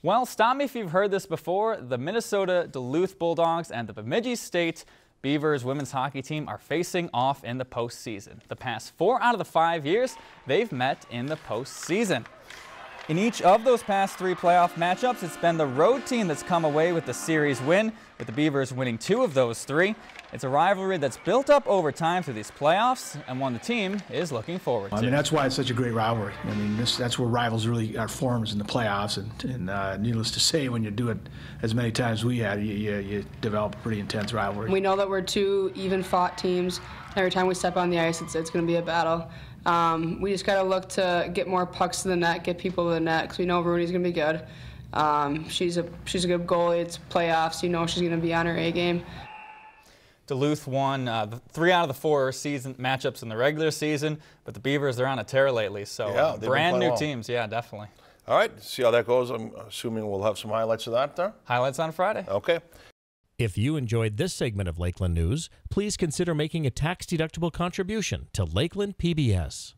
Well, stop me if you've heard this before. The Minnesota Duluth Bulldogs and the Bemidji State Beavers women's hockey team are facing off in the postseason. The past four out of the five years, they've met in the postseason. In each of those past three playoff matchups, it's been the road team that's come away with the series win, with the Beavers winning two of those three. It's a rivalry that's built up over time through these playoffs, and one the team is looking forward to. I mean, that's why it's such a great rivalry. I mean, this, that's where rivals really are formed in the playoffs, and, and uh, needless to say, when you do it as many times as we had, you, you, you develop a pretty intense rivalry. We know that we're two even fought teams. Every time we step on the ice, it's, it's going to be a battle. Um, we just got to look to get more pucks to the net, get people to the net, because we know Rudy's going to be good. Um, she's a she's a good goalie. It's playoffs. You know she's going to be on her A game. Duluth won uh, three out of the four season matchups in the regular season, but the Beavers they're on a tear lately. So Yeah, uh, brand new well. teams, yeah, definitely. All right, see how that goes. I'm assuming we'll have some highlights of that there. Highlights on Friday. Okay. If you enjoyed this segment of Lakeland News, please consider making a tax-deductible contribution to Lakeland PBS.